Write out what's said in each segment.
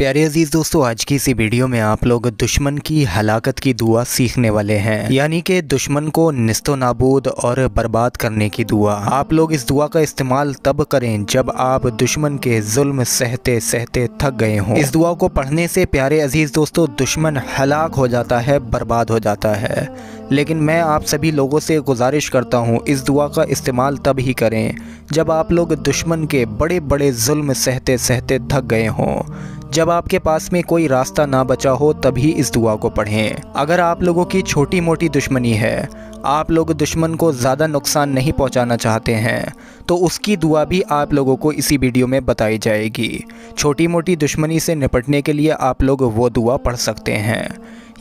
प्यारे अज़ीज़ दोस्तों, आज की इसी वीडियो में आप लोग दुश्मन की हलाकत की दुआ सीखने वाले हैं। यानी कि दुश्मन को निस्तो नाबूद और बर्बाद करने की दुआ। आप लोग इस दुआ का इस्तेमाल तब करें जब आप दुश्मन के जुल्म सहते सहते थक गए हों। इस दुआ को पढ़ने से प्यारे अज़ीज़ दोस्तों, दुश्मन हलाक हो जाता है, बर्बाद हो जाता है। लेकिन मैं आप सभी लोगों से गुजारिश करता हूँ, इस दुआ का इस्तेमाल तब ही करें, जब आप लोग दुश्मन के बड़े बड़े जुल्म सहते सहते थक गए हों। जब आपके पास में कोई रास्ता ना बचा हो, तभी इस दुआ को पढ़ें। अगर आप लोगों की छोटी मोटी दुश्मनी है, आप लोग दुश्मन को ज़्यादा नुकसान नहीं पहुंचाना चाहते हैं तो उसकी दुआ भी आप लोगों को इसी वीडियो में बताई जाएगी। छोटी मोटी दुश्मनी से निपटने के लिए आप लोग वो दुआ पढ़ सकते हैं।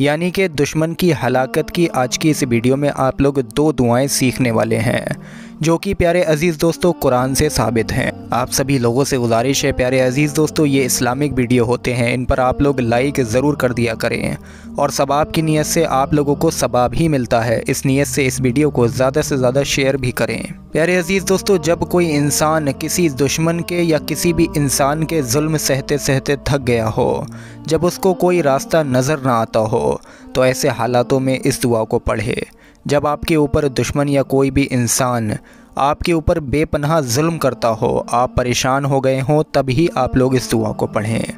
यानी कि दुश्मन की हलाकत की आज की इस वीडियो में आप लोग दो दुआएँ सीखने वाले हैं, जो कि प्यारे अज़ीज़ दोस्तों कुरान से साबित हैं। आप सभी लोगों से गुजारिश है, प्यारे अज़ीज़ दोस्तों, ये इस्लामिक वीडियो होते हैं, इन पर आप लोग लाइक ज़रूर कर दिया करें। और सबाब की नीयत से आप लोगों को सबाब ही मिलता है, इस नीयत से इस वीडियो को ज़्यादा से ज़्यादा शेयर भी करें। प्यारे अज़ीज़ दोस्तों, जब कोई इंसान किसी दुश्मन के या किसी भी इंसान के जुल्म सहते सहते थक गया हो, जब उसको कोई रास्ता नज़र ना आता हो तो ऐसे हालातों में इस दुआ को पढ़े। जब आपके ऊपर दुश्मन या कोई भी इंसान आपके ऊपर बेपनाह जुल्म करता हो, आप परेशान हो गए हों, तभी आप लोग इस दुआ को पढ़ें।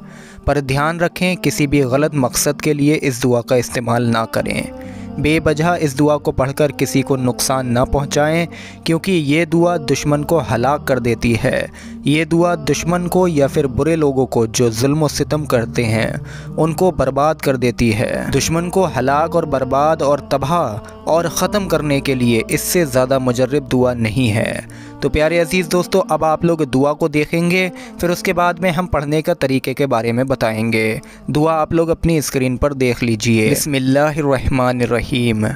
पर ध्यान रखें, किसी भी गलत मकसद के लिए इस दुआ का इस्तेमाल ना करें। बेवजह इस दुआ को पढ़कर किसी को नुकसान न पहुंचाएँ, क्योंकि ये दुआ दुश्मन को हलाक कर देती है। ये दुआ दुश्मन को या फिर बुरे लोगों को जो जुल्म सितम करते हैं, उनको बर्बाद कर देती है। दुश्मन को हलाक और बर्बाद और तबाह और ख़त्म करने के लिए इससे ज़्यादा मुजरब दुआ नहीं है। तो प्यारे अज़ीज़ दोस्तों, अब आप लोग दुआ को देखेंगे, फिर उसके बाद में हम पढ़ने का तरीके के बारे में बताएँगे। दुआ आप लोग अपनी स्क्रीन पर देख लीजिए। बसमीम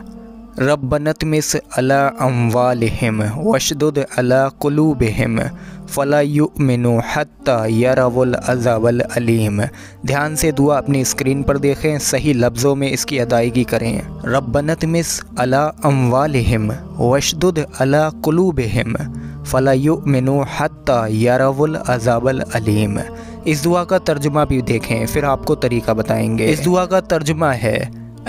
रबनत मिस अला अमवालहिम वशदुद अला कुलूबहिम फ़ला हत्ता ध्यान से दुआ अपनी स्क्रीन पर देखें, सही लफ्ज़ों में इसकी अदायगी करें। रबनत मिस अला अमवालहिम वशदुद अला कुलूबहिम फ़ला युमिनु हत्ता यरवल अज़ावल अलीम। इस दुआ का तर्जुमा भी देखें, फिर आपको तरीका बताएँगे। इस दुआ का तर्जुमा है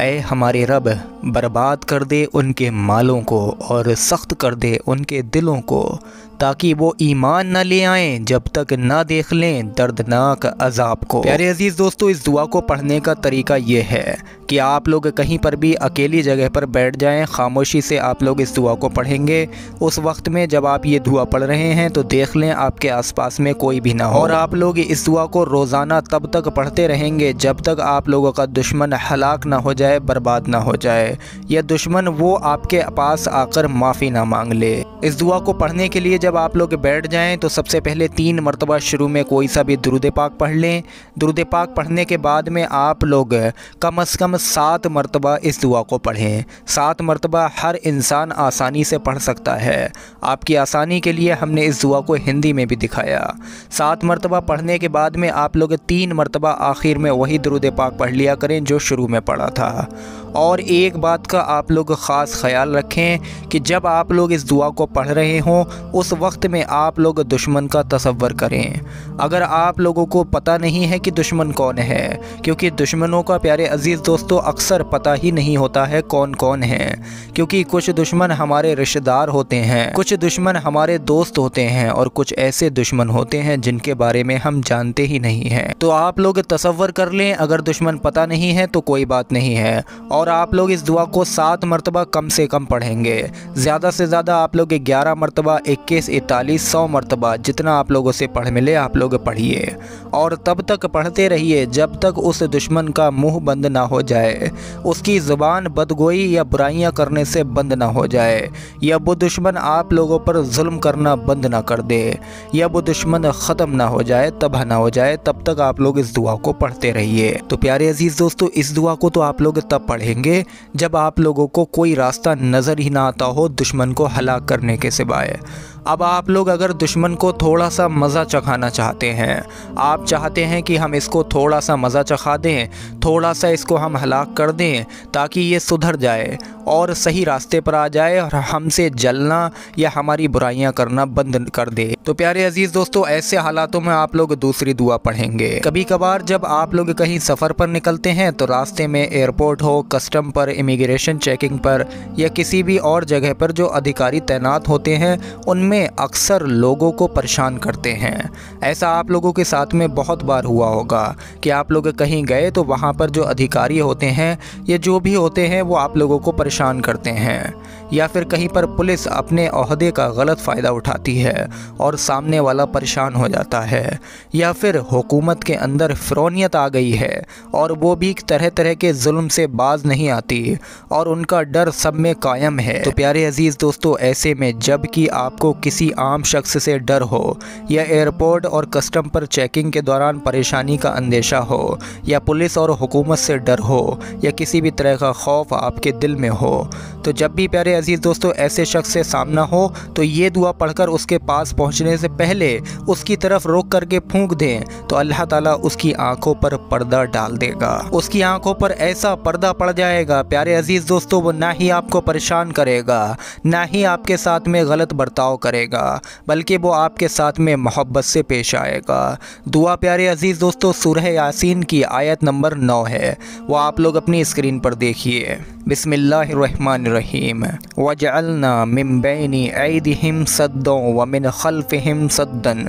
ए हमारे रब बर्बाद कर दे उनके मालों को और सख्त कर दे उनके दिलों को, ताकि वो ईमान न ले आएँ जब तक ना देख लें दर्दनाक अजाब को। प्यारे अज़ीज़ दोस्तों, इस दुआ को पढ़ने का तरीका ये है कि आप लोग कहीं पर भी अकेली जगह पर बैठ जाएँ, खामोशी से आप लोग इस दुआ को पढ़ेंगे। उस वक्त में जब आप ये दुआ पढ़ रहे हैं तो देख लें आपके आसपास में कोई भी ना हो। और आप लोग इस दुआ को रोज़ाना तब तक पढ़ते रहेंगे जब तक आप लोगों का दुश्मन हलाक ना हो जाए, बर्बाद ना हो जाए। या दुश्मन वो आपके पास आकर माफ़ी ना मांग ले। इस दुआ को पढ़ने के लिए जब आप लोग बैठ जाएँ तो सबसे पहले तीन मरतबा शुरू में कोई सा भी दुरुद पाक पढ़ लें। दुरुद पाक पढ़ने के बाद में आप लोग कम अज़ कम सात मरतबा इस दुआ को पढ़ें। सात मरतबा हर इंसान आसानी से पढ़ सकता है। आपकी आसानी के लिए हमने इस दुआ को हिंदी में भी दिखाया। सात मरतबा पढ़ने के बाद में आप लोग तीन मरतबा आखिर में वही दरुद पाक पढ़ लिया करें जो शुरू में पढ़ा था। और एक बात का आप लोग ख़ास ख्याल रखें कि जब आप लोग इस दुआ को पढ़ रहे हों, उस वक्त में आप लोग दुश्मन का तसव्वर करें। अगर आप लोगों को पता नहीं है कि दुश्मन कौन है, क्योंकि दुश्मनों का प्यारे अज़ीज़ दोस्तों, अक्सर पता ही नहीं होता है कौन कौन है, क्योंकि कुछ दुश्मन हमारे रिश्तेदार होते हैं, कुछ दुश्मन हमारे दोस्त होते हैं, और कुछ ऐसे दुश्मन होते हैं जिनके बारे में हम जानते ही नहीं हैं। तो आप लोग तसव्वर कर लें, अगर दुश्मन पता नहीं है तो कोई बात नहीं है। और आप लोग इस दुआ को सात मरतबा कम से कम पढ़ेंगे। ज़्यादा से ज़्यादा आप लोग ग्यारह मरतबा, इक्कीस, इकतालीस, सौ मरतबा, जितना आप लोगों से पढ़ मिले, आप लोग पढ़िए। और तब तक पढ़ते रहिए जब तक उस दुश्मन का मुँह बंद ना हो जाए। उसकी ज़ुबान बदगोई या बुराइयाँ करने से बंद ना हो जाए। या वो दुश्मन आप लोगों पर जुल्म करना बंद ना कर दे। या वो दुश्मन ख़त्म ना हो जाए, तबाह ना हो जाए, तब तक आप लोग इस दुआ को पढ़ते रहिए। तो प्यारे अज़ीज़ दोस्तों, इस दुआ को तो आप लोग तब पढ़ेंगे जब आप लोगों को कोई रास्ता नज़र ही ना आता हो, दुश्मन को हलाक करने के सिवाय। अब आप लोग अगर दुश्मन को थोड़ा सा मज़ा चखाना चाहते हैं, आप चाहते हैं कि हम इसको थोड़ा सा मज़ा चखा दें, थोड़ा सा इसको हम हलाक कर दें, ताकि ये सुधर जाए और सही रास्ते पर आ जाए और हमसे जलना या हमारी बुराइयाँ करना बंद कर दे। तो प्यारे अज़ीज़ दोस्तों, ऐसे हालातों में आप लोग दूसरी दुआ पढ़ेंगे। कभी कभार जब आप लोग कहीं सफ़र पर निकलते हैं तो रास्ते में एयरपोर्ट हो, कस्टम पर, इमिग्रेशन चेकिंग पर या किसी भी और जगह पर जो अधिकारी तैनात होते हैं, उनमें अक्सर लोगों को परेशान करते हैं। ऐसा आप लोगों के साथ में बहुत बार हुआ होगा कि आप लोग कहीं गए तो वहाँ पर जो अधिकारी होते हैं, या जो भी होते हैं, वो आप लोगों को परेशान करते हैं। या फिर कहीं पर पुलिस अपने अहदे का गलत फ़ायदा उठाती है और सामने वाला परेशान हो जाता है। या फिर हुकूमत के अंदर फ़रौनीत आ गई है और वो भी तरह तरह के जुल्म से बाज नहीं आती और उनका डर सब में कायम है। तो प्यारे अज़ीज़ दोस्तों, ऐसे में जब कि आपको किसी आम शख्स से डर हो, या एयरपोर्ट और कस्टम पर चेकिंग के दौरान परेशानी का अंदेशा हो, या पुलिस और हुकूमत से डर हो, या किसी भी तरह का खौफ आपके दिल में हो। तो जब भी प्यारे अज़ीज़ दोस्तों, ऐसे शख्स से सामना हो तो ये दुआ पढ़कर उसके पास पहुँचने से पहले उसकी तरफ़ रोक करके फूंक दें तो अल्लाह ताला उसकी आँखों पर पर्दा डाल देगा। उसकी आँखों पर ऐसा पर्दा पड़ जाएगा, प्यारे अज़ीज़ दोस्तों, वो ना ही आपको परेशान करेगा, ना ही आपके साथ में गलत बर्ताव करेगा, बल्कि वो आपके साथ में मोहब्बत से पेश आएगा। दुआ प्यारे अज़ीज़ दोस्तों, सूरह यासीन की आयत नंबर नौ है। वो आप लोग अपनी स्क्रीन पर देखिए। बिसमीम वजअलना मिन बैनी ऐदिहिम सद्दों व मिन खल्फिहिम सद्दन।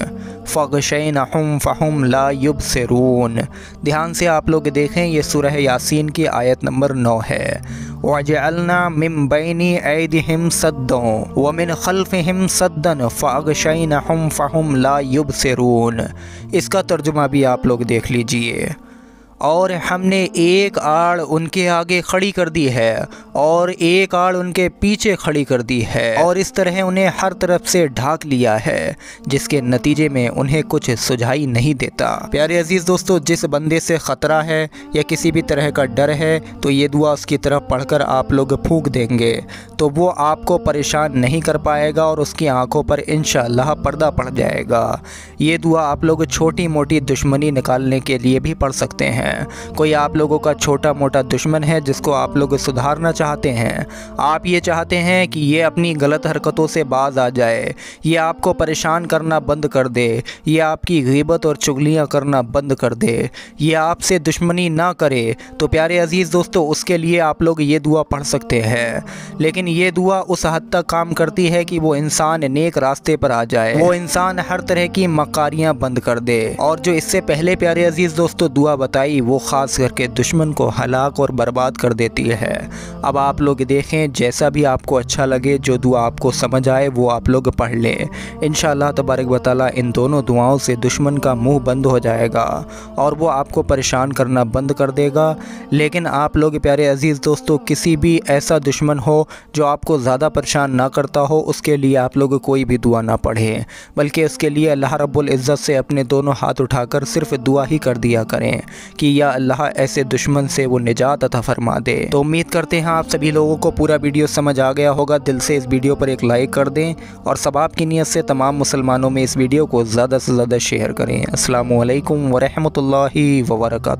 फ़गशैनहुम फ़हुम ला युबसिरून। ध्यान से आप लोग देखें, ये सूरह यासीन की आयत नंबर नौ है। वजअलना मिन बैनी ऐदिहिम सद्दों व मिन खल्फिहिम सद्दन हम फाहम ला युबसिरून। इसका तर्जुमा भी आप लोग देख लीजिए। और हमने एक आड़ उनके आगे खड़ी कर दी है और एक आड़ उनके पीछे खड़ी कर दी है और इस तरह उन्हें हर तरफ़ से ढाक लिया है, जिसके नतीजे में उन्हें कुछ सुझाई नहीं देता। प्यारे अज़ीज़ दोस्तों, जिस बंदे से ख़तरा है या किसी भी तरह का डर है तो ये दुआ उसकी तरफ़ पढ़कर आप लोग फूक देंगे तो वो आपको परेशान नहीं कर पाएगा और उसकी आँखों पर इन पर्दा पड़ जाएगा। ये दुआ आप लोग छोटी मोटी दुश्मनी निकालने के लिए भी पढ़ सकते हैं। हैं। कोई आप लोगों का छोटा मोटा दुश्मन है जिसको आप लोग सुधारना चाहते हैं। आप ये चाहते हैं कि ये अपनी गलत हरकतों से बाज आ जाए। ये आपको परेशान करना बंद कर दे। ये आपकी गिबत और चुगलियाँ करना बंद कर दे। ये आपसे दुश्मनी ना करे। तो प्यारे अज़ीज़ दोस्तों, उसके लिए आप लोग ये दुआ पढ़ सकते हैं। लेकिन ये दुआ उस हद तक काम करती है कि वो इंसान नेक रास्ते पर आ जाए। वो इंसान हर तरह की मकारियाँ बंद कर दे। और जो इससे पहले प्यारे अज़ीज़ दोस्तों दुआ बताई लड़ाई वो ख़ास करके दुश्मन को हलाक और बर्बाद कर देती है। अब आप लोग देखें, जैसा भी आपको अच्छा लगे, जो दुआ आपको समझ आए, वो आप लोग पढ़ लें। इन तबारक वाली इन दोनों दुआओं से दुश्मन का मुँह बंद हो जाएगा और वो आपको परेशान करना बंद कर देगा। लेकिन आप लोग प्यारे अज़ीज़ दोस्तों, किसी भी ऐसा दुश्मन हो, जो आपको ज़्यादा परेशान ना करता हो, उसके लिए आप लोग कोई भी दुआ ना पढ़ें। बल्कि उसके लिए अल्लाह रब्बुल इज़्ज़त से अपने दोनों हाथ उठाकर सिर्फ़ दुआ ही कर दिया करें कि कि या अल्लाह ऐसे दुश्मन से वो निजात अता फरमा दे। तो उम्मीद करते हैं आप सभी लोगों को पूरा वीडियो समझ आ गया होगा। दिल से इस वीडियो पर एक लाइक कर दें और सब आपकी नीयत से तमाम मुसलमानों में इस वीडियो को ज़्यादा से ज़्यादा शेयर करें। असल वरहमल वर्का